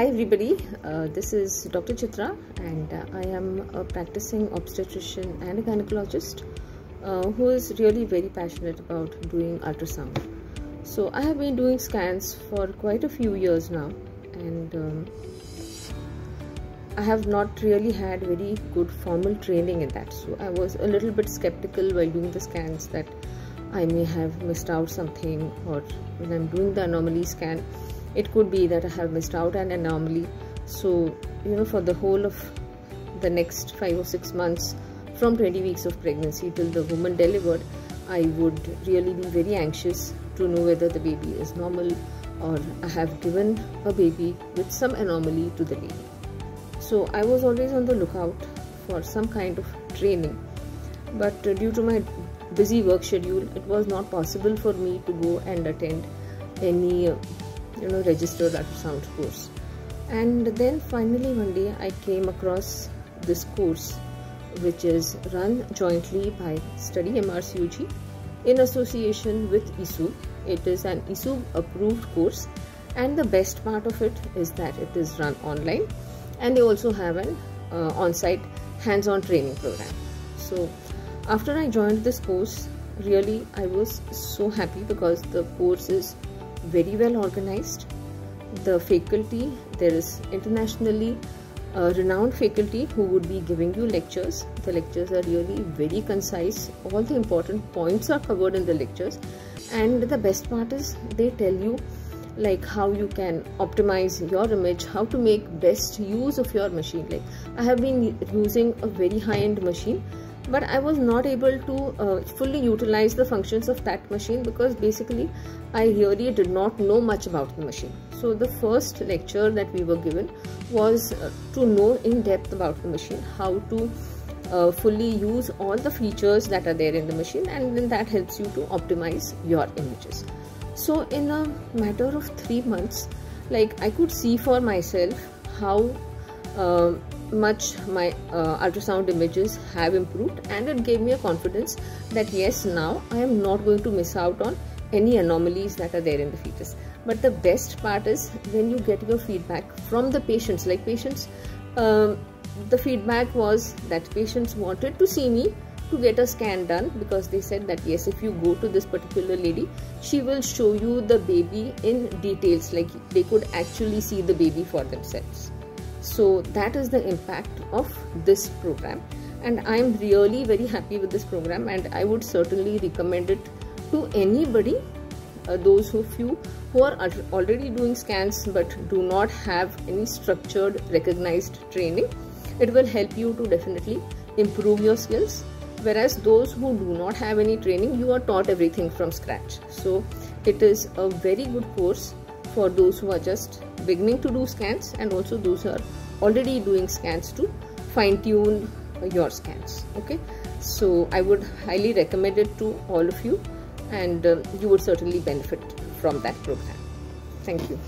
hi everybody, uh, this is Dr. Chitra and uh, I am a practicing obstetrician and a gynecologist uh, who is really very passionate about doing ultrasound. So I have been doing scans for quite a few years now and um, I have not really had very good formal training in that. So I was a little bit skeptical while doing the scans that I may have missed out something or when I'm doing the anomaly scan it could be that I have missed out an anomaly. So you know for the whole of the next five or six months from 20 weeks of pregnancy till the woman delivered I would really be very anxious to know whether the baby is normal or I have given a baby with some anomaly to the lady. So I was always on the lookout for some kind of training. But uh, due to my busy work schedule it was not possible for me to go and attend any uh, you know registered ultrasound course and then finally one day i came across this course which is run jointly by study MRCOG in association with ISUOG. It is an ISUOG approved course and the best part of it is that it is run online and they also have an uh, on-site hands-on training program. So after I joined this course really I was so happy because the course is very well organized. The faculty there is internationally renowned faculty who would be giving you lectures. The lectures are really very concise. All the important points are covered in the lectures. And the best part is they tell you like how you can optimize your image how to make best use of your machine. Like i have been using a very high-end machine but I was not able to uh, fully utilize the functions of that machine because basically I really did not know much about the machine. So the first lecture that we were given was uh, to know in depth about the machine, how to uh, fully use all the features that are there in the machine and then that helps you to optimize your images. So in a matter of three months, like I could see for myself how uh, much my uh, ultrasound images have improved and it gave me a confidence that yes now I am not going to miss out on any anomalies that are there in the fetus. But the best part is when you get your feedback from the patients like patients um, the feedback was that patients wanted to see me to get a scan done because they said that yes if you go to this particular lady she will show you the baby in details like they could actually see the baby for themselves so that is the impact of this program. And i am really very happy with this program. And i would certainly recommend it to anybody uh, those of you who are already doing scans but do not have any structured recognized training. It will help you to definitely improve your skills. Whereas those who do not have any training you are taught everything from scratch. So it is a very good course for those who are just beginning to do scans and also those who are already doing scans to fine tune your scans okay? So i would highly recommend it to all of you and uh, you would certainly benefit from that program. Thank you